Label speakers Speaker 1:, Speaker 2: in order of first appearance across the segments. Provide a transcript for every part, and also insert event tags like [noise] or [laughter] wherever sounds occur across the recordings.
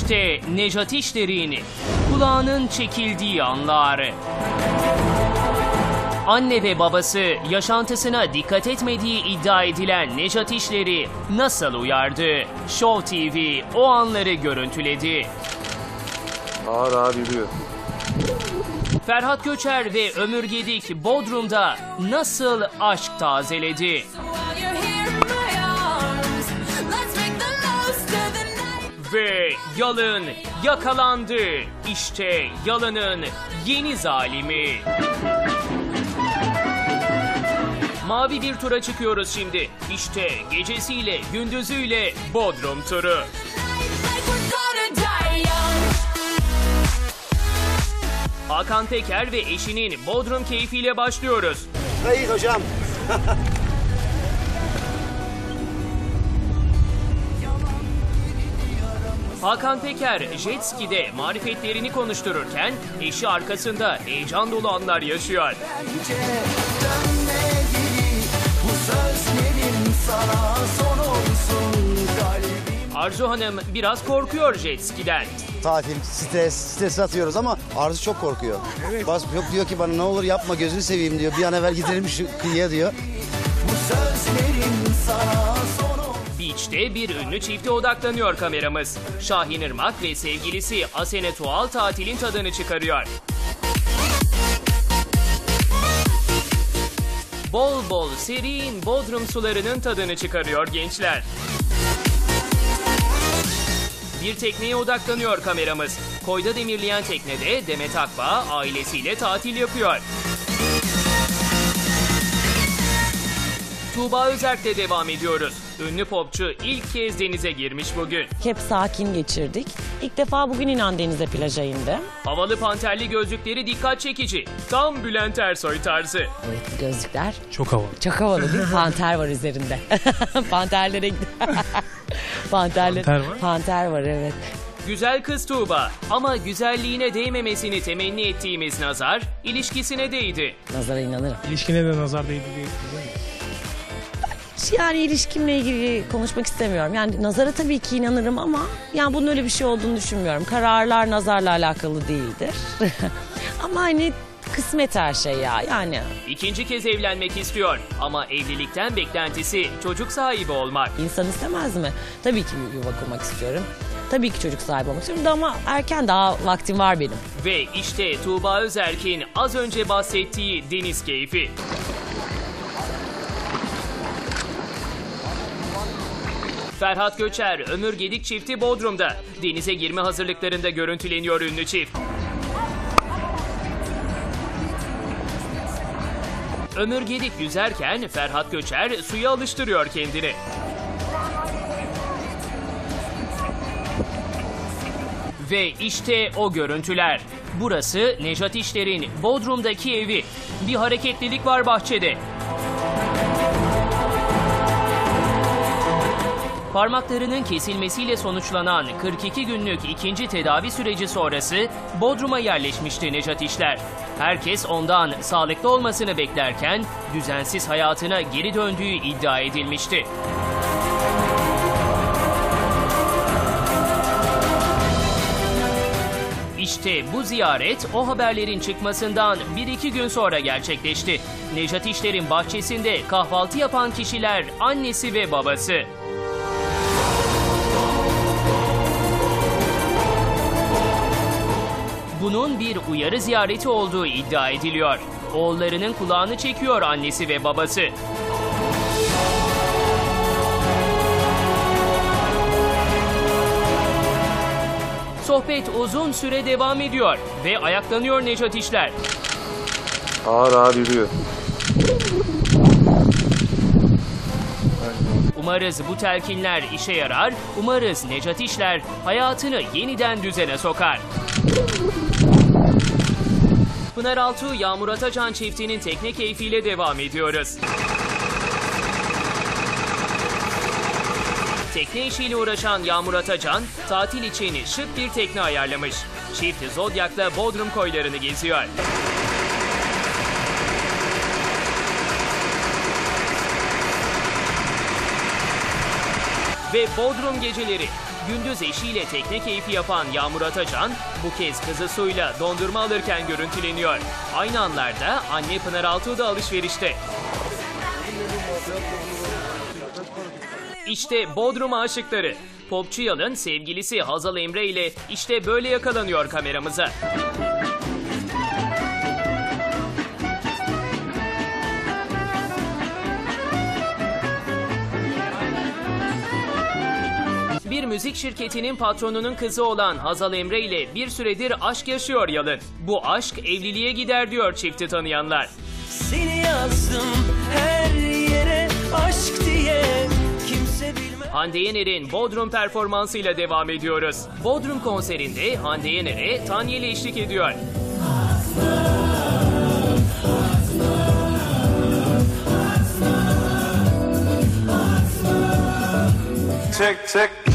Speaker 1: İşte Nejat İşler'in kulağının çekildiği anlar. Anne ve babası yaşantısına dikkat etmediği iddia edilen Nejat İşler'i nasıl uyardı? Show TV o anları görüntüledi.
Speaker 2: Ağır ağır yürüyor.
Speaker 1: Ferhat Göçer ve Ömür Gedik Bodrum'da nasıl aşk tazeledi? Ve Yalın yakalandı. İşte Yalın'ın yeni zalimi. Mavi bir tura çıkıyoruz şimdi. İşte gecesiyle gündüzüyle Bodrum turu. Hakan Peker ve eşinin Bodrum keyfiyle başlıyoruz.
Speaker 3: Hayır hocam. [laughs]
Speaker 1: Hakan Peker jet ski'de marifetlerini konuştururken eşi arkasında heyecan dolu anlar yaşıyor.
Speaker 4: Bence dönmeli bu sözlerim sana son olsun kalbim.
Speaker 1: Arzu Hanım biraz korkuyor jet ski'den.
Speaker 3: Tatil, stres, stres atıyoruz ama Arzu çok korkuyor. Bas, yok diyor ki bana ne olur yapma gözünü seveyim diyor. Bir an evvel gidelim şu kıyıya diyor.
Speaker 4: Bu sözlerim.
Speaker 1: Beach'te bir ünlü çifte odaklanıyor kameramız. Şahin Irmak ve sevgilisi Asene Tuğal tatilin tadını çıkarıyor. Bol bol serin Bodrum sularının tadını çıkarıyor gençler. Bir tekneye odaklanıyor kameramız. Koyda demirleyen teknede Demet Akbağ ailesiyle tatil yapıyor. Tuğba Özerk'le devam ediyoruz. Ünlü popçu ilk kez denize girmiş bugün.
Speaker 5: Hep sakin geçirdik. İlk defa bugün İnan Denize plaja indi.
Speaker 1: Havalı panterli gözlükleri dikkat çekici. Tam Bülent Ersoy tarzı.
Speaker 5: Evet gözlükler
Speaker 6: Çok havalı.
Speaker 5: çok havalı değil mi? [laughs] Panter var üzerinde. [laughs] Panterlere gid- [laughs] Panterle...
Speaker 6: Panter var?
Speaker 5: Panter var evet.
Speaker 1: Güzel kız Tuğba ama güzelliğine değmemesini temenni ettiğimiz nazar ilişkisine değdi.
Speaker 5: Nazara inanırım.
Speaker 6: İlişkine de nazar değdi diye.
Speaker 5: Yani ilişkimle ilgili konuşmak istemiyorum. Yani nazara tabii ki inanırım ama yani bunun öyle bir şey olduğunu düşünmüyorum. Kararlar nazarla alakalı değildir. [laughs] ama hani kısmet her şey ya yani.
Speaker 1: İkinci kez evlenmek istiyor ama evlilikten beklentisi çocuk sahibi olmak.
Speaker 5: İnsan istemez mi? Tabii ki yuva kurmak istiyorum. Tabii ki çocuk sahibi olmak istiyorum da ama erken daha vaktim var benim.
Speaker 1: Ve işte Tuğba Özerk'in az önce bahsettiği deniz keyfi. Ferhat Göçer, Ömür Gedik çifti Bodrum'da. Denize girme hazırlıklarında görüntüleniyor ünlü çift. Ömür Gedik yüzerken Ferhat Göçer suya alıştırıyor kendini. Ve işte o görüntüler. Burası Nejat İşler'in Bodrum'daki evi. Bir hareketlilik var bahçede. Parmaklarının kesilmesiyle sonuçlanan 42 günlük ikinci tedavi süreci sonrası Bodrum'a yerleşmişti Nejat İşler. Herkes ondan sağlıklı olmasını beklerken düzensiz hayatına geri döndüğü iddia edilmişti. İşte bu ziyaret o haberlerin çıkmasından bir iki gün sonra gerçekleşti. Nejat İşler'in bahçesinde kahvaltı yapan kişiler annesi ve babası. Bunun bir uyarı ziyareti olduğu iddia ediliyor. Oğullarının kulağını çekiyor annesi ve babası. Sohbet uzun süre devam ediyor ve ayaklanıyor Nejat İşler.
Speaker 2: Ağır ağır yürüyor.
Speaker 1: Umarız bu telkinler işe yarar, umarız Nejat İşler hayatını yeniden düzene sokar. Pınar Altuğ, Yağmur Atacan çiftinin tekne keyfiyle devam ediyoruz. Tekne işiyle uğraşan Yağmur Atacan, tatil için şık bir tekne ayarlamış. Çift Zodyak'la Bodrum koylarını geziyor. Ve Bodrum geceleri. Gündüz eşiyle tekne keyfi yapan Yağmur Atacan bu kez kızı suyla dondurma alırken görüntüleniyor. Aynı anlarda anne Pınar Altuğ da alışverişte. İşte Bodrum aşıkları. Popçu Yalın sevgilisi Hazal Emre ile işte böyle yakalanıyor kameramıza. Bir müzik şirketinin patronunun kızı olan Hazal Emre ile bir süredir aşk yaşıyor Yalın. Bu aşk evliliğe gider diyor çifti tanıyanlar.
Speaker 4: Seni yazdım her yere aşk diye Kimse bilmez
Speaker 1: Hande Yener'in Bodrum performansıyla devam ediyoruz. Bodrum konserinde Hande Yener'e Tanyeli eşlik ediyor.
Speaker 2: Çek çek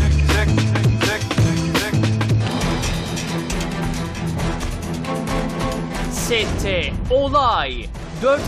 Speaker 1: Sette olay. 4